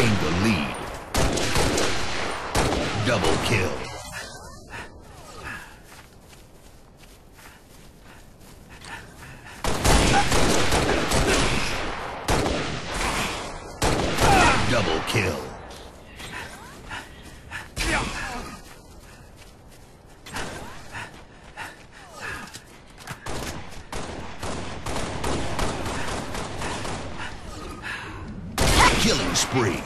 gained the lead. Double kill. Double kill. killing spree.